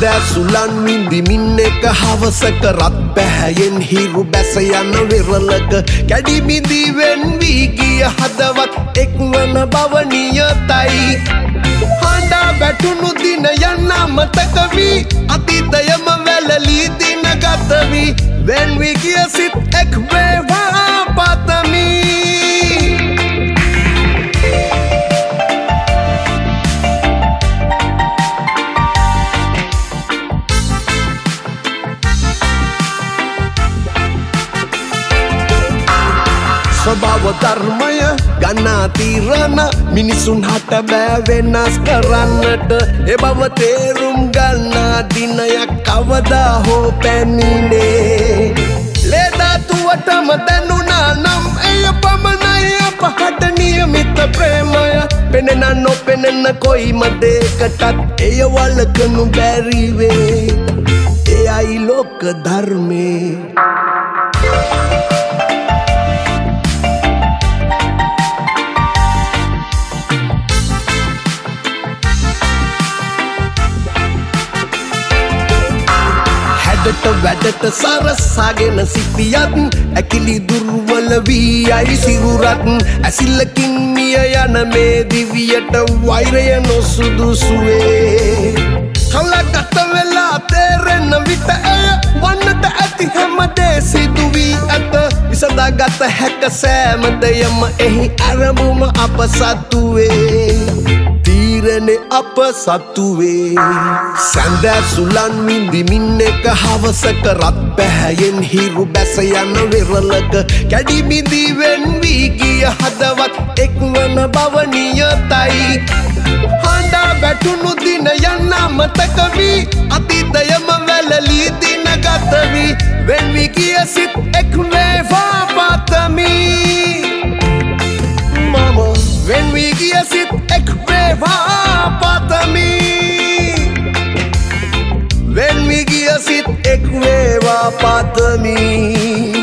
සුලන් විඳිමින් එක හවසක රත් පැහැයෙන් හිරු බැස යන වෙරලක කැඩිමිදිවෙන් වී ගිය හදවත් එක්වන බව නියතයි. හඬා බැටුණු දින යන්න මතකවී අතීතයම වැලලී දින ගතවී වෙන්වී ගිය සිත් එක් වේවා පතමී ස්වභාව ධර්මය ගන්නාතිරණ මිනිසුන් හට බෑ වෙනස් කරන්නට. එබව තේරුම් ගන්නා දිනයක් කවදා හෝ පැමිණේ. ලේධාතුවටම දැනුනා නම් එය පමණයි අපහට නියමිත ප්‍රේමය. පෙනෙන නොපෙනෙන කොයිම දේකටත් එය වලකනු බැරිවේ එයයි ලෝක ධර්මේ හැඩට වැඩට සරස්සාගෙන සිටියත් ඇකිලි දුර්වල වී අයි සිරුරත්. ඇසිල්ලකින් මිය යන මේ දිවියට වෛරය නොසුදුසුවේ. කලගත වෙලා තේරෙන්න විට ඇය වන්නට ඇති හැමදේ සිදුවී ඇත. විසඳගත හැක සෑමදයම එහි ඇරඹුම අප සත්තුවේ තීරණෙ අප සත්තුවේ සැන්දෑ සුලන් විඳිමින් එක හවසක රත් පැහැයෙන් හිරු බැස යන වෙරලක කැඩිමිදිවෙන් වී ගිය හදවත් එක්වන බව නියතයි. හඬා බැටුණු දින යන්න මතකවී අතීතයම වැලලී දින ගතවී වෙන්වී ගිය සිත් එක් වේවා පතමී. මම වෙන්වී ගිය සිත් එක් වෙන්වී ගිය සිත් එක් වේවා පතමී